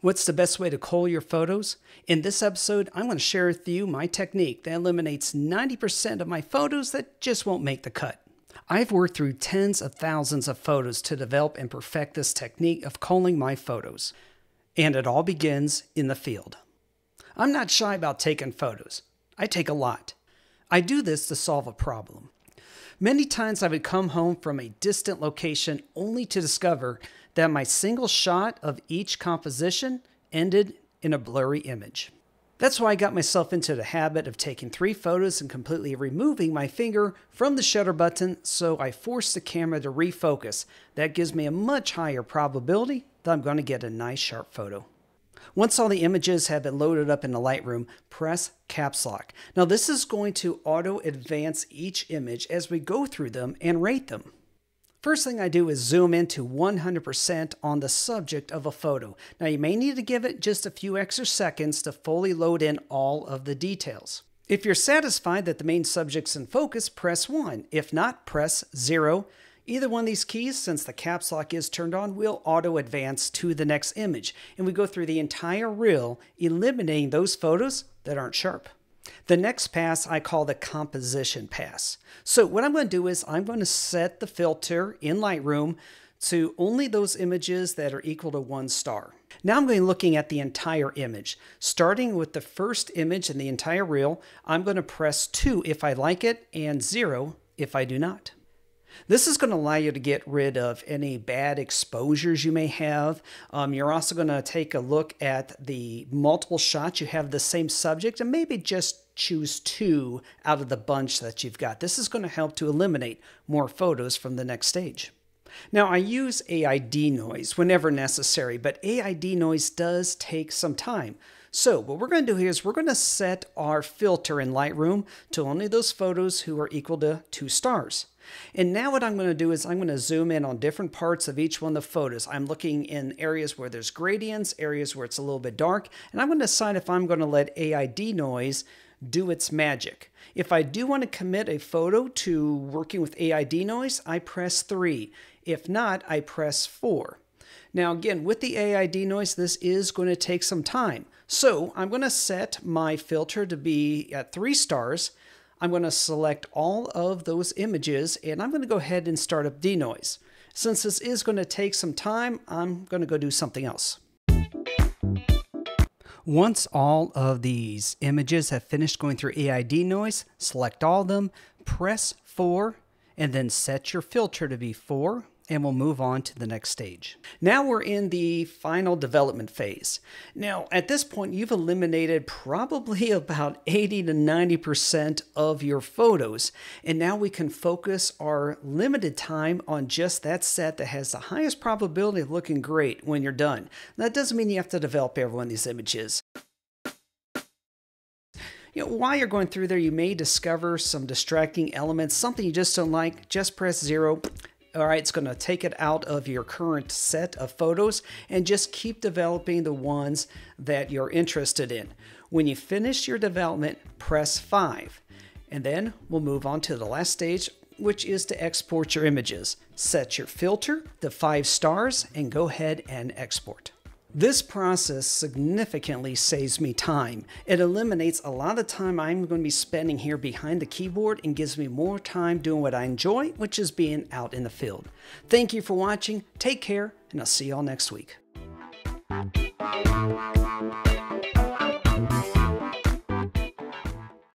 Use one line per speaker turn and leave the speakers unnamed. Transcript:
What's the best way to cull your photos? In this episode, I'm going to share with you my technique that eliminates 90% of my photos that just won't make the cut. I've worked through tens of thousands of photos to develop and perfect this technique of culling my photos. And it all begins in the field. I'm not shy about taking photos. I take a lot. I do this to solve a problem. Many times I would come home from a distant location only to discover that my single shot of each composition ended in a blurry image. That's why I got myself into the habit of taking three photos and completely removing my finger from the shutter button so I force the camera to refocus. That gives me a much higher probability that I'm going to get a nice sharp photo. Once all the images have been loaded up in the Lightroom, press Caps Lock. Now this is going to auto advance each image as we go through them and rate them. First thing I do is zoom into 100% on the subject of a photo. Now you may need to give it just a few extra seconds to fully load in all of the details. If you're satisfied that the main subject's in focus, press 1. If not, press 0. Either one of these keys, since the caps lock is turned on, will auto advance to the next image. And we go through the entire reel, eliminating those photos that aren't sharp. The next pass I call the composition pass. So what I'm going to do is I'm going to set the filter in Lightroom to only those images that are equal to one star. Now I'm going to be looking at the entire image. Starting with the first image in the entire reel, I'm going to press 2 if I like it and 0 if I do not. This is going to allow you to get rid of any bad exposures you may have. Um, you're also going to take a look at the multiple shots you have the same subject and maybe just choose two out of the bunch that you've got. This is going to help to eliminate more photos from the next stage. Now, I use AI Denoise whenever necessary, but AI Denoise does take some time. So what we're going to do here is we're going to set our filter in Lightroom to only those photos who are equal to two stars. And now what I'm going to do is I'm going to zoom in on different parts of each one of the photos. I'm looking in areas where there's gradients, areas where it's a little bit dark, and I'm going to decide if I'm going to let AI Denoise do its magic. If I do want to commit a photo to working with AI Denoise, I press 3. If not, I press 4. Now again, with the AI Denoise, this is going to take some time. So I'm going to set my filter to be at three stars. I'm going to select all of those images and I'm going to go ahead and start up denoise. Since this is going to take some time, I'm going to go do something else. Once all of these images have finished going through AI Denoise, select all of them, press 4, and then set your filter to be 4 and we'll move on to the next stage. Now we're in the final development phase. Now, at this point, you've eliminated probably about 80 to 90% of your photos, and now we can focus our limited time on just that set that has the highest probability of looking great when you're done. That doesn't mean you have to develop every one of these images. You know, while you're going through there, you may discover some distracting elements, something you just don't like. Just press zero all right, it's going to take it out of your current set of photos and just keep developing the ones that you're interested in. When you finish your development, press 5. And then we'll move on to the last stage, which is to export your images. Set your filter to 5 stars and go ahead and export. This process significantly saves me time. It eliminates a lot of time I'm going to be spending here behind the keyboard and gives me more time doing what I enjoy, which is being out in the field. Thank you for watching, take care, and I'll see y'all next week.